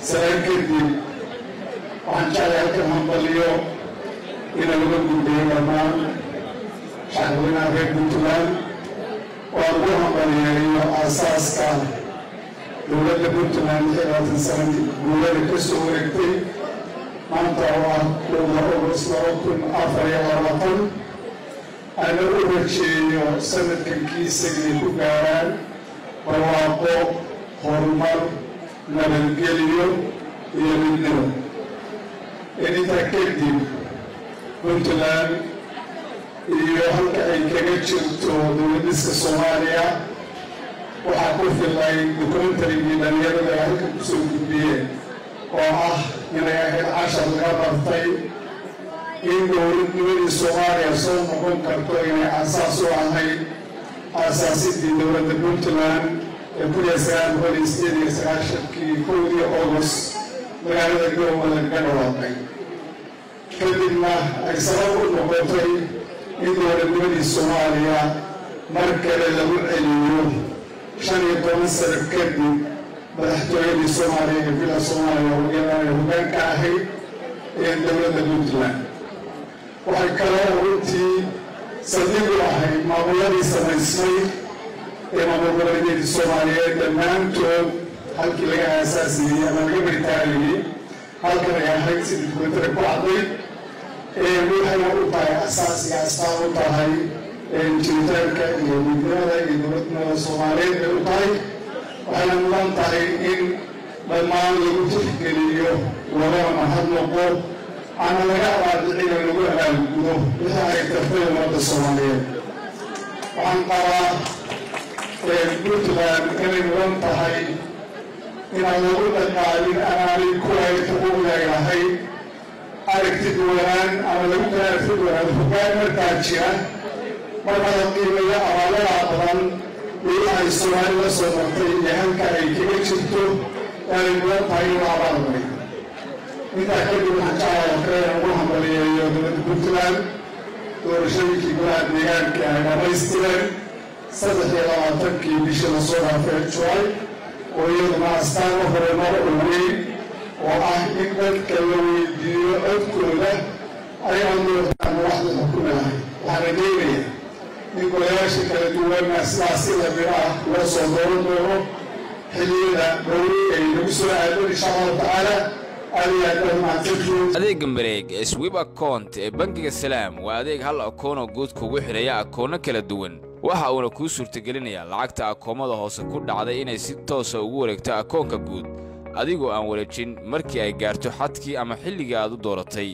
salaan kadib waxaan jeclay halkan hambaliyo ina laga gudbeeyo dhammaan shacabweynaha reer puntland oo lagu hambaliyeeyo aasaaska dowladda puntland lix labaatan sanadii guulada ka soo wareegtay maanta oo ah kowda august laba kun afar iyo labaatan ana u rajeeyo sanadkankiisa inay ku gaaraan barwaaqo horumar nabadgeliyo iyo midnimo intaa kadib puntland iyo halka ay kaga jirto dowladiska soomaaliya waxaa ku filay dokumentarigii dhalinyarada ay halka ku soo gudbiyeen oo ah inay ahayd cashar laga bartay in dowladnimadii soomaaliya soo noqon karto inay aasaas u ahayd aasaasidii dowladda puntland sagaal boqol iyo sideed sagaashankii kowdii august magaalada garowe lagaga dhawaaqay kadibna ay sabab u noqotay in dowladnimadii soomaaliya mar kale lagu celiyo shan iyo toban sano kadib madaxtooyadii soomaaliya ee villa soomaaliya hogaanka ahayd ee dowladda puntland waxay kaloo runtii saldhig u ahayd maamuladii samaysmay goboleedyadii soomaaliyeed dhammaantood halkii laga aasaasiyey ama laga baritaariyey halkan ay ahayd sidii dokumentari ku cadday waxayna u tahay asaasiga astaan u tahay jiritaanka iyo midnimada iyo dowladnimada soomaaliyeed ay u tahay. Waxayna mudan tahay in dhammaan lagu tixgeliyo lagana mahadnoqo ana laga abaadicina lagu abaalgudo wixii ay tartay ummadda soomaaliyeed. Waxaan qabaa puntland inay mudan tahay inaan lagu dhaqaalin anaanay kuway xuquuq leedahay aragti duwanaan ama lagu kala aragti duwanaan hogaan markaa jira marka la qiimeeyo abaaladaa badan weli ay soomaali la soo martay iyo halka ay kaga jirto aanay mudan tahay in la abaalmaray intaa kadib waxaan jeclaa ugu hambaliyeeyo dowladda puntland doorashooyinkii golaha deegaanka ay dhamaystireen saddex iyo labaatankii bishii la soo dhaafay july oo iyaduna astaan u horumar u weyn oo ah in dadka la weydiiyo codkooda ayaan doortaan waxda xukumahay waxaa rajeynaya in golayaasha kala duwanna sidaas sida bir ah loo soo dooran doono xilliyada dhowri ay nagu soo aadan insha allahu tacaala adeega mareeg ee swib account ee bangiga salaam waa adeeg hal akoonoo guud kugu xidhaya akoonno kala duwan waxa uuna kuu suurtagelinayaa lacagta akoomada hoose ku dhacday inay si toosa ugu wareegto akoonka guud adigoo aan wareejin markii ay gaarto xadkii ama xilligii aad u dooratay